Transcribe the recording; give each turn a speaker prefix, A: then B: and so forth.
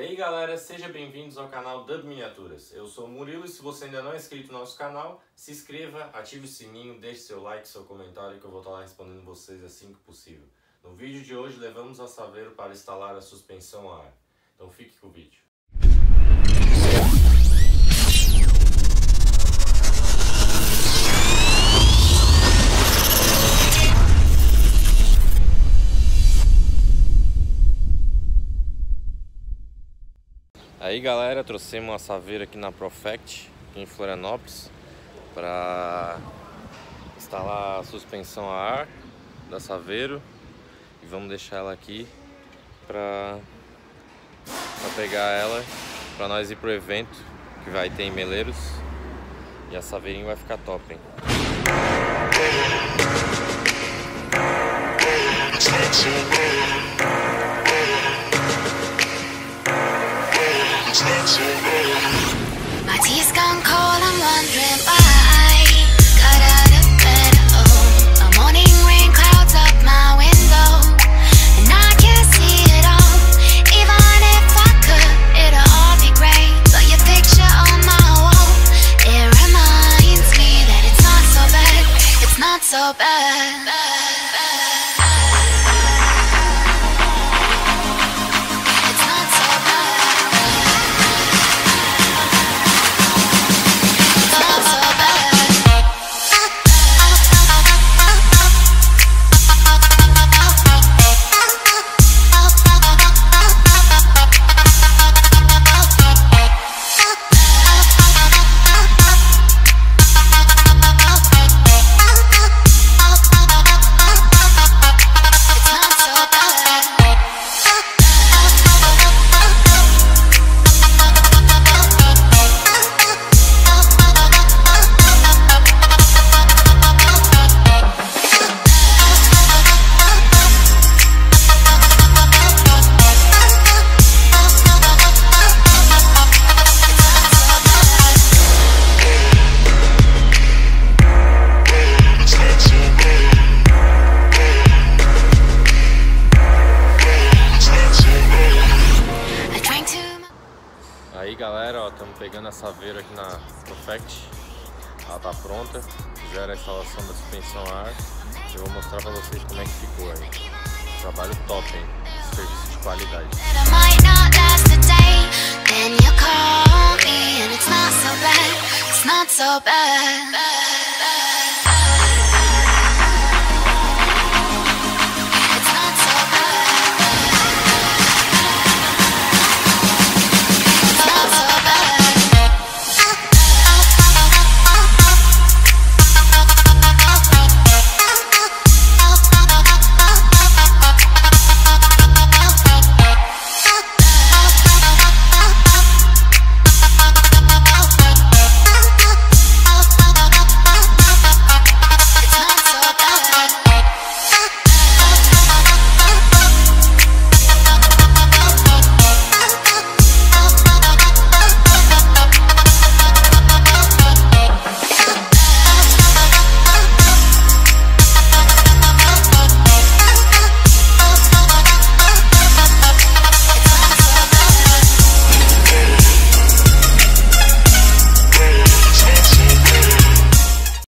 A: E aí galera, sejam bem-vindos ao canal Dub Miniaturas. Eu sou o Murilo e se você ainda não é inscrito no nosso canal, se inscreva, ative o sininho, deixe seu like, seu comentário que eu vou estar lá respondendo vocês assim que possível. No vídeo de hoje levamos a Saveiro para instalar a suspensão a ar. Então fique com o vídeo. Aí galera, trouxemos uma saveira aqui na Profect, em Florianópolis, para instalar a suspensão a ar da Saveiro. E vamos deixar ela aqui para pegar ela para nós ir pro evento que vai ter em Meleiros. E a Saveirinha vai ficar top, hein?
B: My tea's gone cold, I'm wondering why. Out of bed, oh. A morning rain clouds up my window. And I can't see all. Even if I could, it'll all be. But your picture on my wall, it reminds me that it's not so bad. It's not so bad. It's
A: galera, estamos pegando a Saveiro aqui na Perfect. Ela tá pronta, fizeram a instalação da suspensão a ar. Eu vou mostrar pra vocês como é que ficou aí. Trabalho top, hein? Serviço de qualidade.
B: It's not so bad.